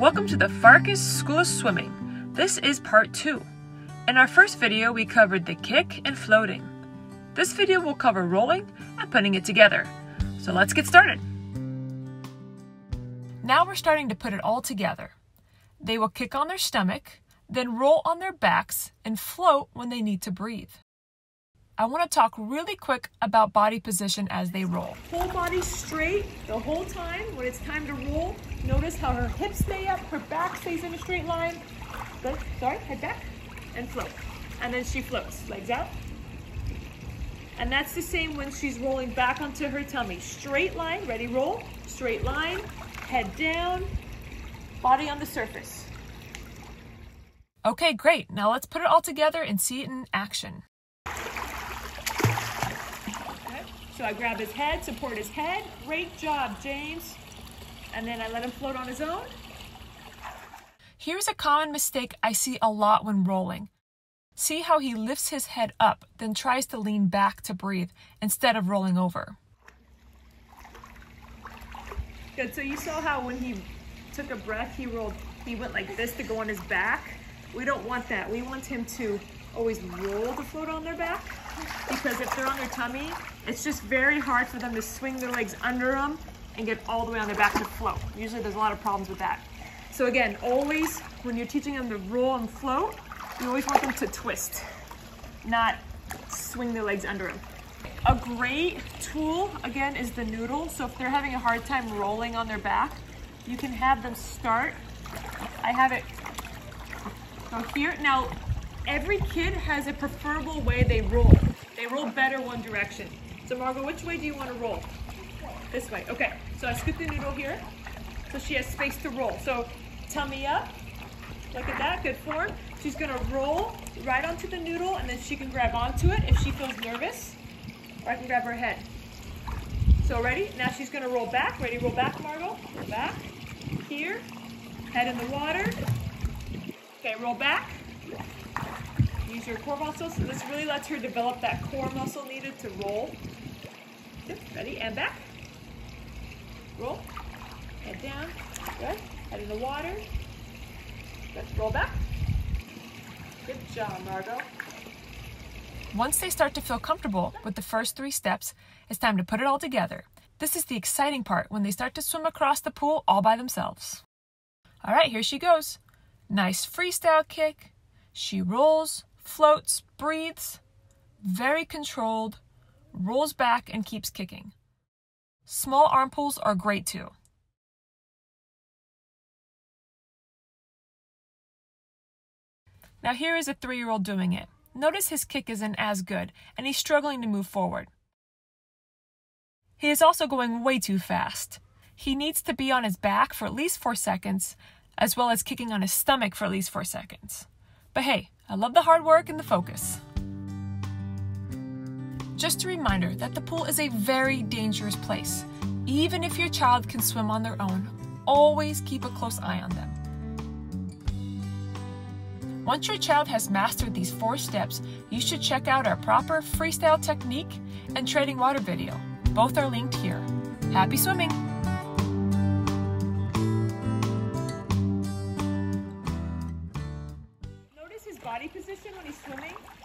Welcome to the Farkas School of Swimming. This is part two. In our first video, we covered the kick and floating. This video will cover rolling and putting it together. So let's get started. Now we're starting to put it all together. They will kick on their stomach, then roll on their backs and float when they need to breathe. I want to talk really quick about body position as they roll. Whole body straight the whole time. When it's time to roll, notice how her hips stay up, her back stays in a straight line. Good, sorry, head back and float. And then she floats, legs out. And that's the same when she's rolling back onto her tummy. Straight line, ready, roll. Straight line, head down, body on the surface. Okay, great. Now let's put it all together and see it in action. So I grab his head, support his head. Great job, James. And then I let him float on his own. Here's a common mistake I see a lot when rolling. See how he lifts his head up, then tries to lean back to breathe instead of rolling over. Good, so you saw how when he took a breath, he rolled, he went like this to go on his back. We don't want that. We want him to always roll the float on their back because if they're on their tummy, it's just very hard for them to swing their legs under them and get all the way on their back to float. Usually there's a lot of problems with that. So again, always when you're teaching them to roll and float, you always want them to twist, not swing their legs under them. A great tool, again, is the noodle. So if they're having a hard time rolling on their back, you can have them start. I have it go here. Now, every kid has a preferable way they roll. They roll better one direction. So Margot, which way do you want to roll? This way. Okay. So I scoop the noodle here. So she has space to roll. So tummy up. Look at that. Good form. She's going to roll right onto the noodle and then she can grab onto it if she feels nervous. Or I can grab her head. So ready? Now she's going to roll back. Ready? Roll back, Margot. Roll back. Here. Head in the water. Okay, roll back. Use your core muscles. So this really lets her develop that core muscle needed to roll. Good. Ready? And back. Roll. Head down. Good. Head in the water. Good. Roll back. Good job, Margot. Once they start to feel comfortable with the first three steps, it's time to put it all together. This is the exciting part when they start to swim across the pool all by themselves. All right, here she goes. Nice freestyle kick. She rolls, floats, breathes, very controlled, rolls back and keeps kicking. Small arm pulls are great too. Now here is a three-year-old doing it. Notice his kick isn't as good, and he's struggling to move forward. He is also going way too fast. He needs to be on his back for at least four seconds, as well as kicking on his stomach for at least four seconds. But hey, I love the hard work and the focus. Just a reminder that the pool is a very dangerous place. Even if your child can swim on their own, always keep a close eye on them. Once your child has mastered these four steps, you should check out our proper freestyle technique and treading water video. Both are linked here. Happy swimming! Body position when he's swimming.